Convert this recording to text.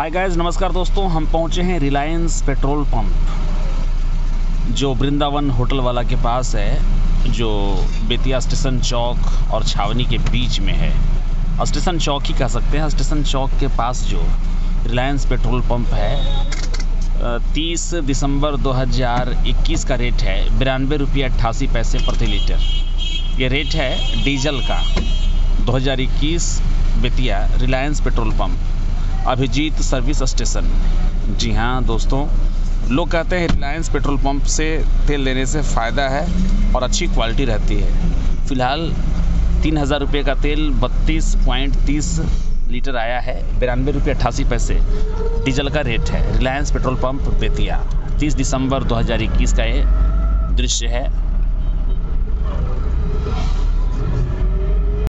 Hi guys नमस्कार दोस्तों, हम पहुँचे हैं रिलायंस पेट्रोल पंप जो वृंदावन होटल वाला के पास है, जो बेतिया स्टेशन चौक और छावनी के बीच में है। स्टेशन चौक ही कह सकते हैं स्टेशन चौक के पास जो रिलायंस पेट्रोल पंप है तीस दिसंबर 2021 का रेट है, बिरानवे रुपये अट्ठासी पैसे प्रति लीटर। ये रेट है डीजल का 2021 Bettiah Reliance petrol pump Abhijit service station. जी हाँ दोस्तों, लोग कहते हैं रिलायंस पेट्रोल पंप से तेल लेने से फ़ायदा है और अच्छी क्वालिटी रहती है। फ़िलहाल तीन हज़ार रुपये का तेल बत्तीस पॉइंट तीस लीटर आया है। बिरानवे रुपये अट्ठासी पैसे डीजल का रेट है। Reliance petrol pump Bettiah. तीस दिसंबर 2021 का ये दृश्य है।